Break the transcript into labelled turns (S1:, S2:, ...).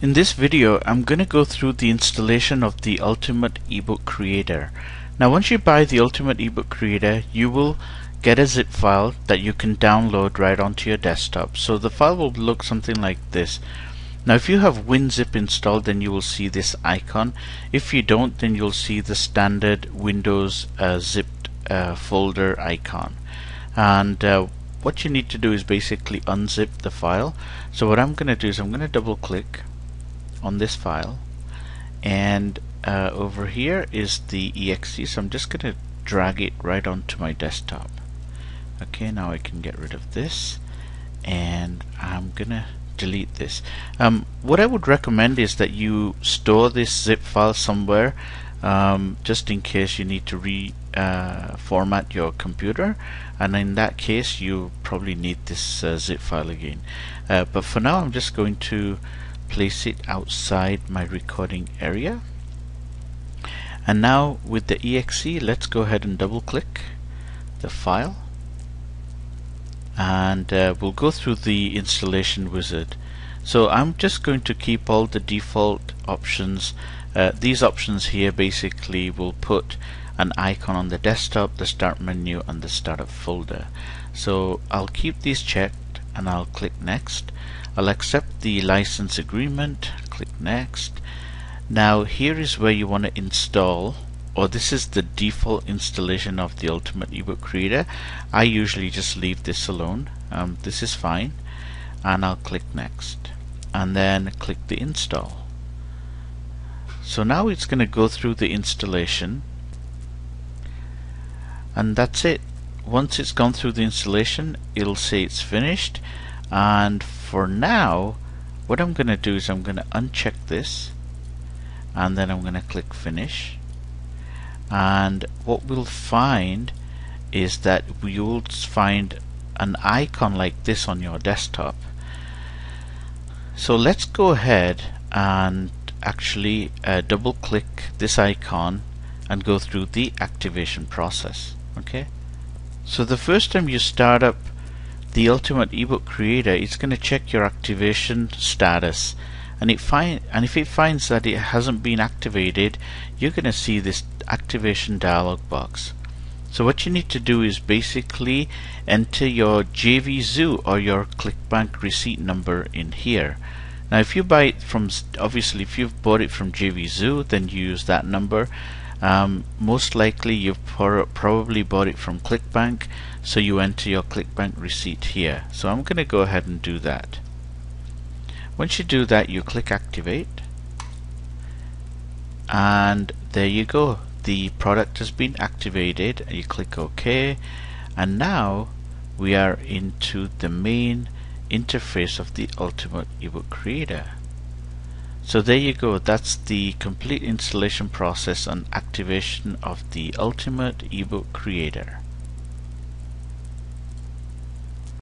S1: In this video I'm going to go through the installation of the Ultimate eBook Creator. Now once you buy the Ultimate eBook Creator you will get a zip file that you can download right onto your desktop. So the file will look something like this. Now if you have WinZip installed then you will see this icon. If you don't then you'll see the standard Windows uh, zipped uh, folder icon. And uh, what you need to do is basically unzip the file. So what I'm going to do is I'm going to double click on this file. And uh, over here is the exe so I'm just going to drag it right onto my desktop. Okay now I can get rid of this and I'm gonna delete this. Um, what I would recommend is that you store this zip file somewhere um, just in case you need to reformat uh, your computer. And in that case you probably need this uh, zip file again. Uh, but for now I'm just going to place it outside my recording area. And now with the exe let's go ahead and double click the file. And uh, we'll go through the installation wizard. So I'm just going to keep all the default options. Uh, these options here basically will put an icon on the desktop the start menu and the startup folder. So I'll keep these checked and I'll click next I'll accept the license agreement click next. Now here is where you want to install or this is the default installation of the Ultimate eBook Creator. I usually just leave this alone. Um, this is fine. And I'll click next. And then click the install. So now it's going to go through the installation. And that's it. Once it's gone through the installation it'll say it's finished and for now what I'm gonna do is I'm gonna uncheck this and then I'm gonna click finish. And what we'll find is that you'll find an icon like this on your desktop. So let's go ahead and actually uh, double click this icon and go through the activation process okay? So the first time you start up the Ultimate eBook Creator it's going to check your activation status. And it find and if it finds that it hasn't been activated you're going to see this activation dialog box. So what you need to do is basically enter your JVZoo or your ClickBank receipt number in here. Now if you buy it from obviously if you've bought it from JVZoo then use that number um, most likely you've probably bought it from ClickBank so you enter your ClickBank receipt here. So I'm gonna go ahead and do that. Once you do that you click activate. And there you go. The product has been activated. You click OK. And now we are into the main interface of the Ultimate eBook Creator so there you go, that's the complete installation process and activation of the Ultimate eBook Creator.